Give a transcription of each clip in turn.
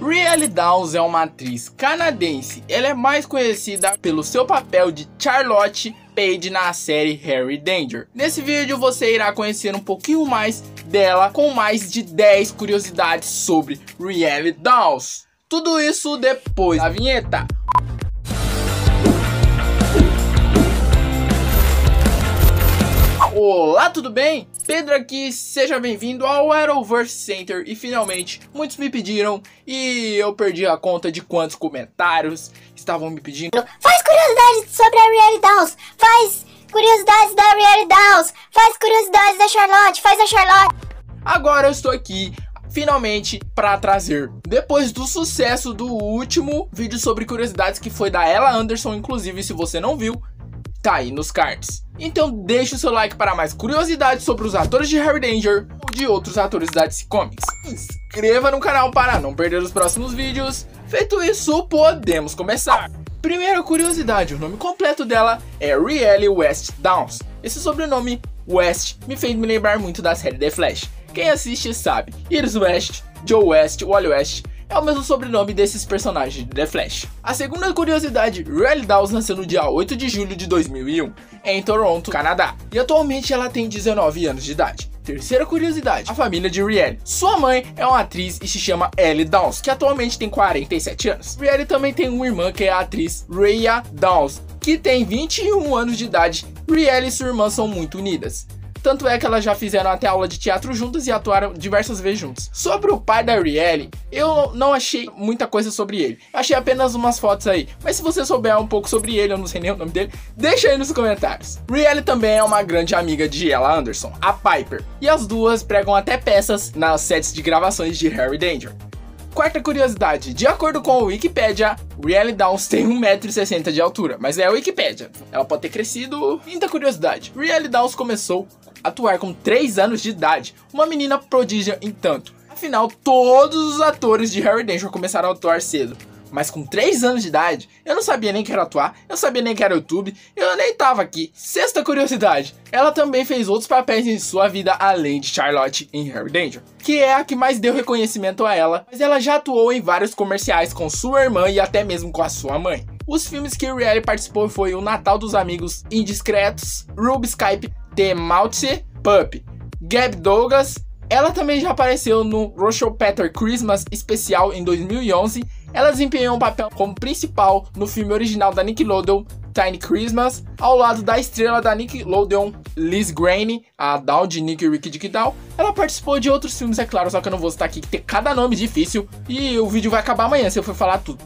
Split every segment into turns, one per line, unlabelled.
Rielle Dawes é uma atriz canadense. Ela é mais conhecida pelo seu papel de Charlotte Page na série Harry Danger. Nesse vídeo você irá conhecer um pouquinho mais dela com mais de 10 curiosidades sobre Rielle Dawes. Tudo isso depois da vinheta. Olá, tudo bem? Pedro aqui, seja bem-vindo ao Arrowverse Center e finalmente muitos me pediram e eu perdi a conta de quantos comentários estavam me pedindo.
Faz curiosidades sobre a Rielle Dawes, faz curiosidades da Rielle Dawes, faz curiosidades da Charlotte, faz a Charlotte.
Agora eu estou aqui finalmente para trazer, depois do sucesso do último vídeo sobre curiosidades que foi da Ella Anderson, inclusive se você não viu, tá aí nos cards. Então deixe o seu like para mais curiosidades sobre os atores de Harry Danger ou de outros atores da DC Comics. Inscreva no canal para não perder os próximos vídeos. Feito isso, podemos começar. Primeira curiosidade, o nome completo dela é Rielle West Downs. Esse sobrenome, West, me fez me lembrar muito da série The Flash. Quem assiste sabe, Iris West, Joe West, Wally West é o mesmo sobrenome desses personagens de The Flash. A segunda curiosidade, Riley Dawes nasceu no dia 8 de julho de 2001, em Toronto, Canadá, e atualmente ela tem 19 anos de idade. Terceira curiosidade, a família de Rielle. Sua mãe é uma atriz e se chama Ellie Dawes, que atualmente tem 47 anos. Rielle também tem uma irmã que é a atriz Rhea Dawes, que tem 21 anos de idade. Rielle e sua irmã são muito unidas. Tanto é que elas já fizeram até aula de teatro juntas e atuaram diversas vezes juntos. Sobre o pai da Rielle, eu não achei muita coisa sobre ele. Achei apenas umas fotos aí. Mas se você souber um pouco sobre ele, eu não sei nem o nome dele, deixa aí nos comentários. Rielle também é uma grande amiga de Ella Anderson, a Piper. E as duas pregam até peças nas sets de gravações de Harry Danger. Quarta curiosidade, de acordo com a Wikipedia, Rielle Dawes tem 1,60m de altura, mas é a Wikipedia. Ela pode ter crescido. Quinta curiosidade, Rielle Dawes começou atuar com 3 anos de idade, uma menina prodígia em tanto. Afinal, todos os atores de Harry Danger começaram a atuar cedo. Mas com 3 anos de idade, eu não sabia nem que era atuar, eu sabia nem que era YouTube, eu nem tava aqui. Sexta curiosidade, ela também fez outros papéis em sua vida além de Charlotte em Harry Danger, que é a que mais deu reconhecimento a ela, mas ela já atuou em vários comerciais com sua irmã e até mesmo com a sua mãe. Os filmes que Rielle participou foi O Natal dos Amigos Indiscretos, Ruby Skype, The Maltse Pup, Gab Douglas. Ela também já apareceu no Rochelle Peter Christmas especial em 2011. Ela desempenhou um papel como principal no filme original da Nickelodeon, Tiny Christmas, ao lado da estrela da Nickelodeon, Liz Graney, a Down de Nick Rick Dick Down. Ela participou de outros filmes, é claro, só que eu não vou estar aqui, que tem cada nome difícil e o vídeo vai acabar amanhã se eu for falar tudo.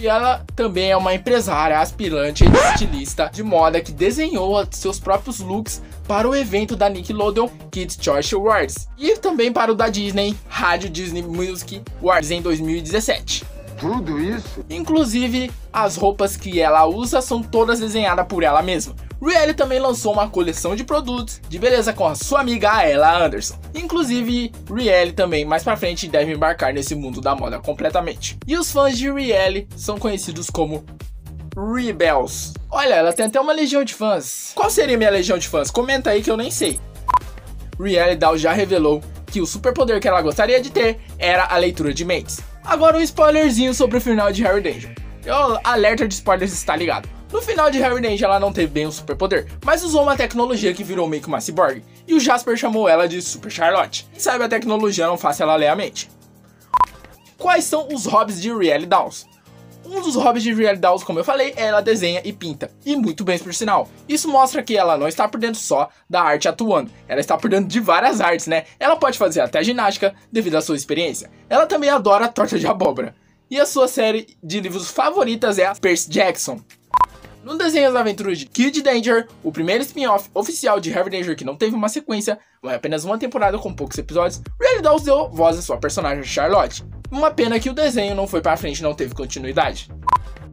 E ela também é uma empresária, aspirante e estilista de moda que desenhou seus próprios looks para o evento da Nickelodeon Kids Choice Awards e também para o da Disney Rádio Disney Music Awards em 2017.
Tudo isso?
Inclusive, as roupas que ela usa são todas desenhadas por ela mesma. Rielle também lançou uma coleção de produtos de beleza com a sua amiga Ella Anderson. Inclusive, Rielle também mais pra frente deve embarcar nesse mundo da moda completamente. E os fãs de Rielle são conhecidos como Rebels. Olha, ela tem até uma legião de fãs. Qual seria minha legião de fãs? Comenta aí que eu nem sei. Rielle Dawes já revelou que o superpoder que ela gostaria de ter era a leitura de mentes. Agora um spoilerzinho sobre o final de Harry Danger. O alerta de spoilers está ligado. No final de Harry Danger ela não teve bem um superpoder, mas usou uma tecnologia que virou meio que uma cyborg, e o Jasper chamou ela de Super Charlotte. Sabe a tecnologia não faça ela ler a mente. Quais são os hobbies de Rielle Dawes? Um dos hobbies de Rielle Dawes, como eu falei, é ela desenha e pinta, e muito bem por sinal. Isso mostra que ela não está por dentro só da arte atuando, ela está por dentro de várias artes, né? Ela pode fazer até ginástica devido à sua experiência. Ela também adora torta de abóbora. E a sua série de livros favoritas é a Percy Jackson. No desenho das aventuras de Kid Danger, o primeiro spin-off oficial de Harry Danger que não teve uma sequência, vai apenas uma temporada com poucos episódios, Riley Dawes deu voz à sua personagem Charlotte. Uma pena que o desenho não foi para frente não teve continuidade.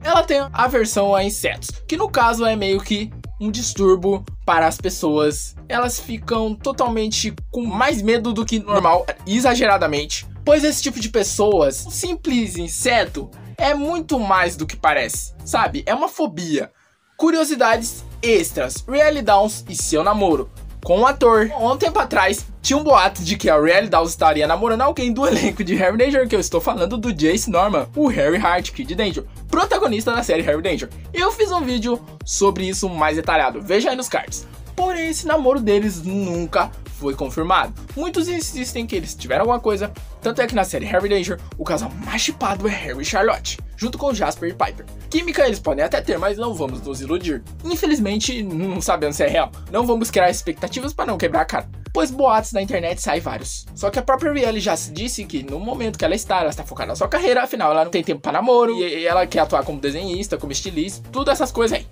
Ela tem a versão a insetos, que no caso é meio que um distúrbio para as pessoas. Elas ficam totalmente com mais medo do que normal, exageradamente, pois esse tipo de pessoas, um simples inseto, é muito mais do que parece, sabe? É uma fobia. Curiosidades extras: Rielle Downs e seu namoro com o ator, há um tempo atrás, tinha um boato de que a Real Dawes estaria namorando alguém do elenco de Harry Danger, que eu estou falando do Jace Norman, o Harry Hart, Kid Danger, protagonista da série Harry Danger. Eu fiz um vídeo sobre isso mais detalhado, veja aí nos cards. Porém, esse namoro deles nunca foi confirmado. Muitos insistem que eles tiveram alguma coisa, tanto é que na série Harry Danger, o casal mais chipado é Harry e Charlotte, junto com Jasper e Piper. Química eles podem até ter, mas não vamos nos iludir. Infelizmente, não sabendo se é real, não vamos criar expectativas para não quebrar a cara. Pois boatos na internet saem vários. Só que a própria Rielle já se disse que no momento que ela está, ela está focada na sua carreira, afinal ela não tem tempo para namoro, e ela quer atuar como desenhista, como estilista, tudo essas coisas aí.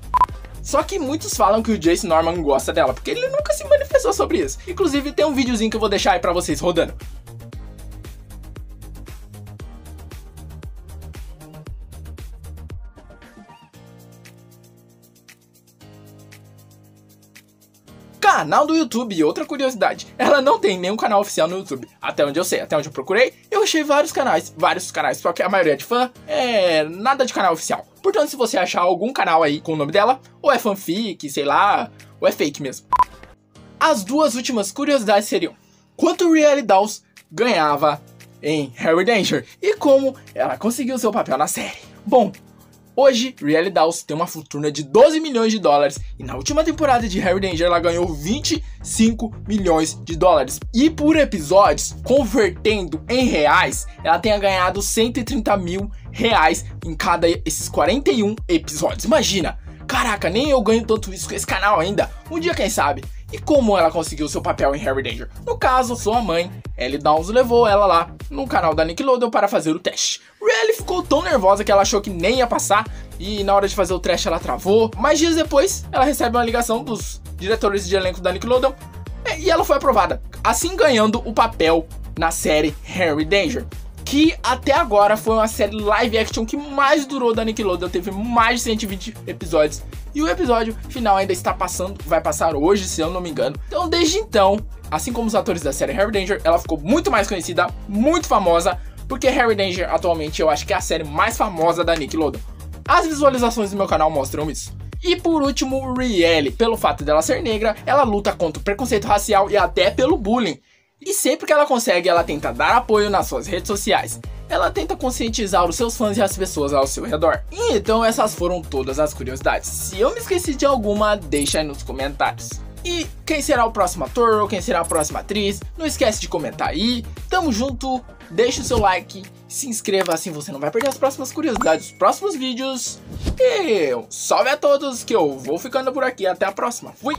Só que muitos falam que o Jace Norman gosta dela, porque ele nunca se manifestou sobre isso. Inclusive, tem um videozinho que eu vou deixar aí pra vocês rodando. Canal do YouTube, e outra curiosidade, ela não tem nenhum canal oficial no YouTube. Até onde eu sei, até onde eu procurei, eu achei vários canais, vários canais, só que a maioria é de fã, é nada de canal oficial. Portanto, se você achar algum canal aí com o nome dela, ou é fanfic, sei lá, ou é fake mesmo. As duas últimas curiosidades seriam: quanto Rielle Dawes ganhava em Harry Danger e como ela conseguiu seu papel na série. Bom, Hoje, Rielle Dawes tem uma fortuna de 12 milhões de dólares e na última temporada de Harry Danger ela ganhou 25 milhões de dólares. E por episódios, convertendo em reais, ela tenha ganhado 130 mil reais em cada esses 41 episódios. Imagina! Caraca, nem eu ganho tanto isso com esse canal ainda. Um dia, quem sabe? E como ela conseguiu seu papel em Harry Danger? No caso, sua mãe, Ellie Downs, levou ela lá no canal da Nickelodeon para fazer o teste. Riley ficou tão nervosa que ela achou que nem ia passar e na hora de fazer o teste ela travou. Mas dias depois, ela recebe uma ligação dos diretores de elenco da Nickelodeon e ela foi aprovada, assim ganhando o papel na série Harry Danger que até agora foi uma série live action que mais durou da Nickelodeon, teve mais de 120 episódios. E o episódio final ainda está passando, vai passar hoje, se eu não me engano. Então, desde então, assim como os atores da série Harry Danger, ela ficou muito mais conhecida, muito famosa, porque Harry Danger atualmente eu acho que é a série mais famosa da Nickelodeon. As visualizações do meu canal mostram isso. E por último, Rielle, pelo fato dela ser negra, ela luta contra o preconceito racial e até pelo bullying. E sempre que ela consegue, ela tenta dar apoio nas suas redes sociais. Ela tenta conscientizar os seus fãs e as pessoas ao seu redor. E então essas foram todas as curiosidades. Se eu me esqueci de alguma, deixa aí nos comentários. E quem será o próximo ator ou quem será a próxima atriz? Não esquece de comentar aí. Tamo junto, deixa o seu like, se inscreva assim você não vai perder as próximas curiosidades dos próximos vídeos. E salve a todos que eu vou ficando por aqui. Até a próxima. Fui!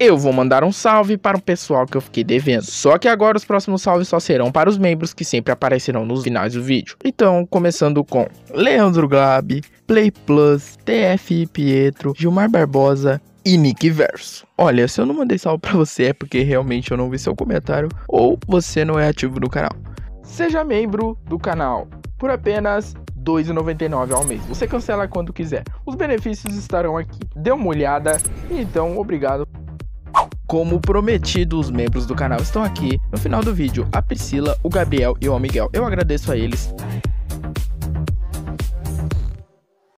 Eu vou mandar um salve para o pessoal que eu fiquei devendo. Só que agora os próximos salves só serão para os membros que sempre aparecerão nos finais do vídeo. Então, começando com Leandro Gabi, Play Plus, TF Pietro, Gilmar Barbosa e Nick Verso. Olha, se eu não mandei salve para você é porque realmente eu não vi seu comentário ou você não é ativo no canal. Seja membro do canal por apenas R$ 2,99 ao mês. Você cancela quando quiser. Os benefícios estarão aqui. Dê uma olhada. Então, obrigado. Como prometido, os membros do canal estão aqui no final do vídeo, a Priscila, o Gabriel e o Miguel. Eu agradeço a eles